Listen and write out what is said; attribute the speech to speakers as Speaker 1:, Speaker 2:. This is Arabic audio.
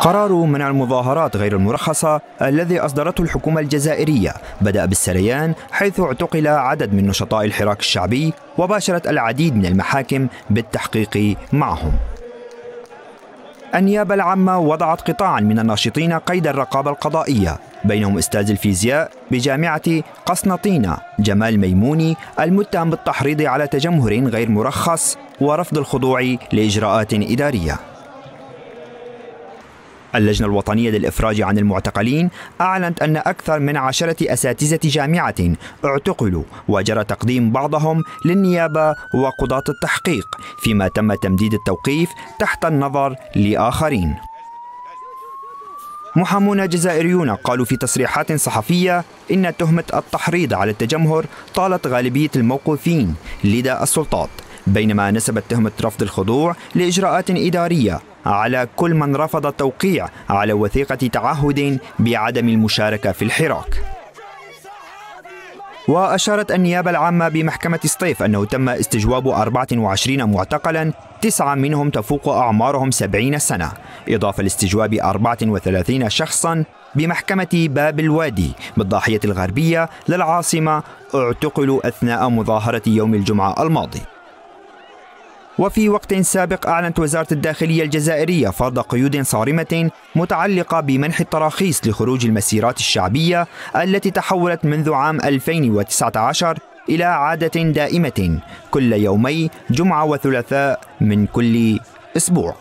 Speaker 1: قرار منع المظاهرات غير المرخصة الذي أصدرته الحكومة الجزائرية. بدأ بالسريان حيث اعتقل عدد من نشطاء الحراك الشعبي وباشرت العديد من المحاكم بالتحقيق معهم. النيابة العامة وضعت قطاعا من الناشطين قيد الرقابة القضائية. بينهم أستاذ الفيزياء بجامعة قسنطينة جمال ميموني المتهم بالتحريض على تجمهر غير مرخص ورفض الخضوع لإجراءات إدارية. اللجنة الوطنية للإفراج عن المعتقلين أعلنت أن أكثر من عشرة أساتذة جامعة اعتقلوا وجرى تقديم بعضهم للنيابة وقضاة التحقيق فيما تم تمديد التوقيف تحت النظر لآخرين. محامون جزائريون قالوا في تصريحات صحفية إن تهمة التحريض على التجمهر طالت غالبية الموقوفين لدى السلطات بينما نسبت تهمة رفض الخضوع لإجراءات إدارية على كل من رفض التوقيع على وثيقة تعهد بعدم المشاركة في الحراك. وأشارت النيابة العامة بمحكمة سطيف أنه تم استجواب 24 معتقلا تسعة منهم تفوق أعمارهم 70 سنة. إضافة لاستجواب 34 شخصا بمحكمة باب الوادي بالضاحية الغربية للعاصمة اعتقلوا أثناء مظاهرة يوم الجمعة الماضي. وفي وقت سابق أعلنت وزارة الداخلية الجزائرية فرض قيود صارمة متعلقة بمنح التراخيص لخروج المسيرات الشعبية التي تحولت منذ عام 2019 إلى عادة دائمة كل يومي جمعة وثلاثاء من كل أسبوع.